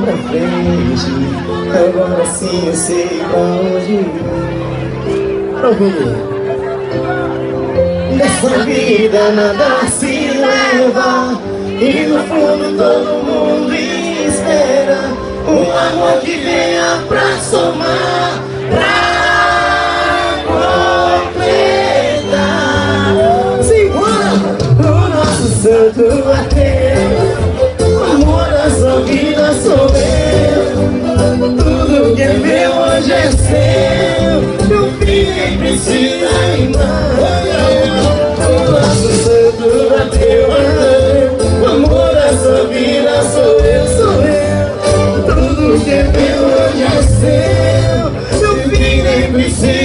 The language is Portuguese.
pra frente. Agora sim eu sei pra onde ir. Pra ouvir Nessa vida nada se leva. E no fundo todo mundo espera Um amor que venha pra somar Pra completar. Segura o nosso santo até amor da sua vida sou hoje é seu Ninguém precisa irmão O nosso santo bateu a O amor da sua vida sou eu, sou eu. Tudo que é meu hoje é seu Ninguém precisa